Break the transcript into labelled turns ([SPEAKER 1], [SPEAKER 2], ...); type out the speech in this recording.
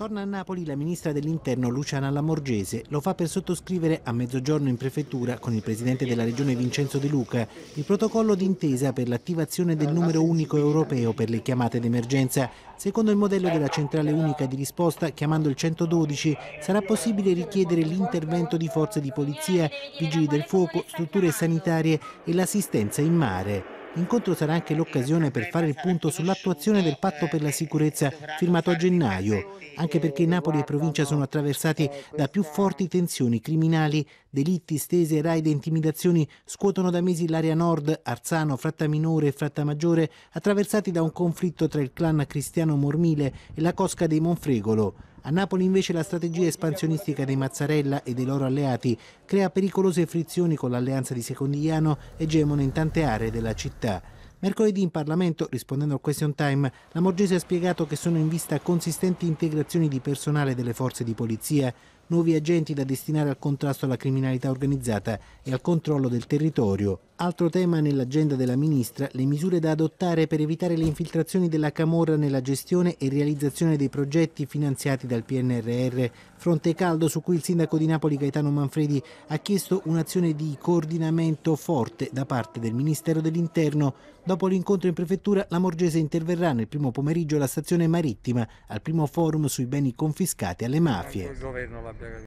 [SPEAKER 1] Torna a Napoli la ministra dell'Interno Luciana Lamorgese. Lo fa per sottoscrivere a mezzogiorno in prefettura con il presidente della regione Vincenzo De Luca il protocollo d'intesa per l'attivazione del numero unico europeo per le chiamate d'emergenza. Secondo il modello della centrale unica di risposta, chiamando il 112, sarà possibile richiedere l'intervento di forze di polizia, vigili del fuoco, strutture sanitarie e l'assistenza in mare. L'incontro sarà anche l'occasione per fare il punto sull'attuazione del patto per la sicurezza firmato a gennaio, anche perché Napoli e provincia sono attraversati da più forti tensioni criminali, delitti, stese, raid e intimidazioni scuotono da mesi l'area nord, Arzano, Frattaminore e Frattamaggiore, attraversati da un conflitto tra il clan cristiano Mormile e la cosca dei Monfregolo. A Napoli invece la strategia espansionistica dei Mazzarella e dei loro alleati crea pericolose frizioni con l'alleanza di Secondigliano egemone in tante aree della città. Mercoledì in Parlamento, rispondendo al question time, la Morgese ha spiegato che sono in vista consistenti integrazioni di personale delle forze di polizia, nuovi agenti da destinare al contrasto alla criminalità organizzata e al controllo del territorio. Altro tema nell'agenda della ministra, le misure da adottare per evitare le infiltrazioni della Camorra nella gestione e realizzazione dei progetti finanziati dal PNRR. Fronte caldo su cui il sindaco di Napoli Gaetano Manfredi ha chiesto un'azione di coordinamento forte da parte del Ministero dell'Interno. Dopo l'incontro in prefettura, la Morgese interverrà nel primo pomeriggio alla stazione marittima al primo forum sui beni confiscati alle mafie. জায়গা